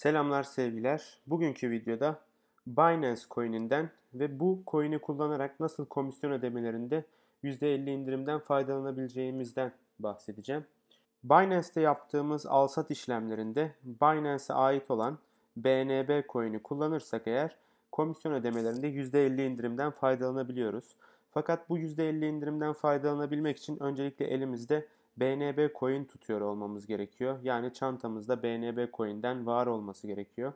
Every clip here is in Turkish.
Selamlar sevgiler. Bugünkü videoda Binance Coin'inden ve bu coin'i kullanarak nasıl komisyon ödemelerinde %50 indirimden faydalanabileceğimizden bahsedeceğim. Binance'te yaptığımız alsat işlemlerinde Binance'e ait olan BNB coin'i kullanırsak eğer komisyon ödemelerinde %50 indirimden faydalanabiliyoruz. Fakat bu %50 indirimden faydalanabilmek için öncelikle elimizde BNB coin tutuyor olmamız gerekiyor. Yani çantamızda BNB coin'den var olması gerekiyor.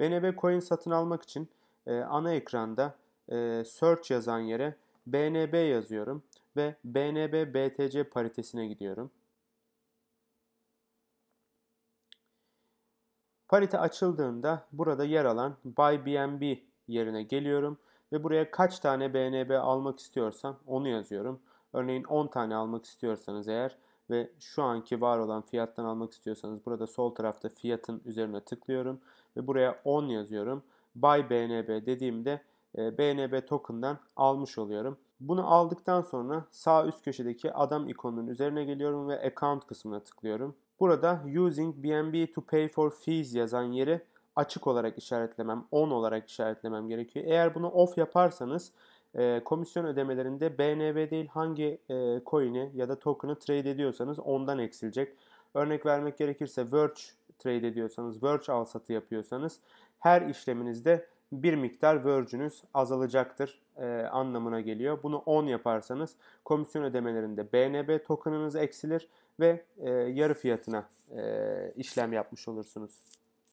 BNB coin satın almak için e, ana ekranda e, search yazan yere BNB yazıyorum ve BNB BTC paritesine gidiyorum. Parite açıldığında burada yer alan Buy BNB yerine geliyorum ve buraya kaç tane BNB almak istiyorsam onu yazıyorum. Örneğin 10 tane almak istiyorsanız eğer ve şu anki var olan fiyattan almak istiyorsanız burada sol tarafta fiyatın üzerine tıklıyorum ve buraya 10 yazıyorum. Buy BNB dediğimde e, BNB token'dan almış oluyorum. Bunu aldıktan sonra sağ üst köşedeki adam ikonunun üzerine geliyorum ve account kısmına tıklıyorum. Burada using BNB to pay for fees yazan yeri açık olarak işaretlemem, on olarak işaretlemem gerekiyor. Eğer bunu off yaparsanız e, komisyon ödemelerinde BNB değil hangi e, coin'i ya da token'ı trade ediyorsanız ondan eksilecek. Örnek vermek gerekirse Verge trade ediyorsanız, Verge al satı yapıyorsanız her işleminizde bir miktar Verge'ünüz azalacaktır e, anlamına geliyor. Bunu 10 yaparsanız komisyon ödemelerinde BNB token'ınız eksilir ve e, yarı fiyatına e, işlem yapmış olursunuz.